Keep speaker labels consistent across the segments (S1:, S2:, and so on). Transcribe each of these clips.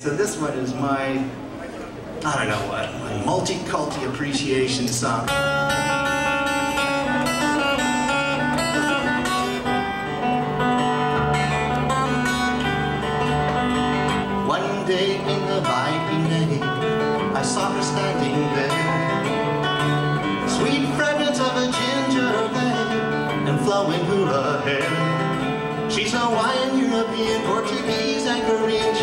S1: So this one is my, I don't know what, my multi-culti appreciation song. One day in the Viking day, I saw her standing there. Sweet fragrance of a ginger bay and flowing hula hair. She's Hawaiian, European, Portuguese, and Korean,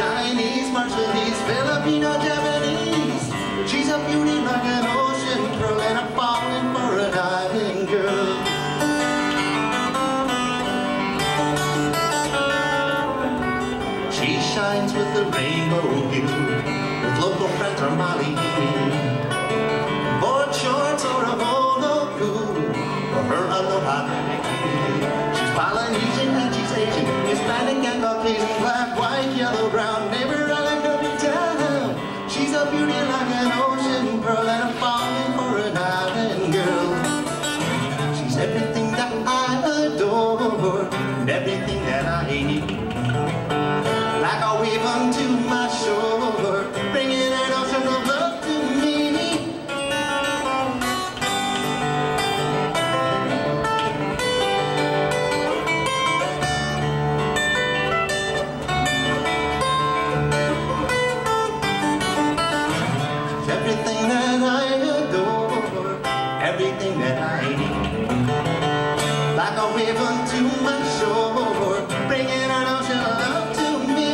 S1: Marshallese, Filipino, Japanese. She's a beauty like an ocean pearl, and I'm falling for an island girl. She shines with the rainbow hue, with local friends are Molly Board shorts or a polo cool, for her aloha. She's Polynesian and she's Asian, Hispanic and Caucasian, black, white, yellow, brown, everything that I adore, everything that I need. Like a wave unto my shore, bringing an ocean of love to me.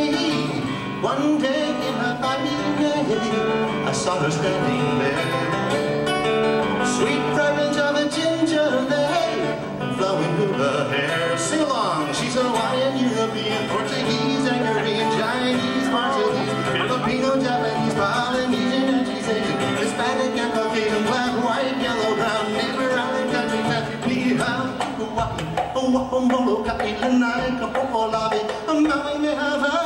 S1: One day in foggy day, I saw her standing there. Sweet fragrance of a ginger and flowing through her hair. Sing along, she's a Hawaiian, European, Portuguese, hao, Hawaii, oh, oh, molo, ka ilanai, ka po, o, labi, ang mawing me hava,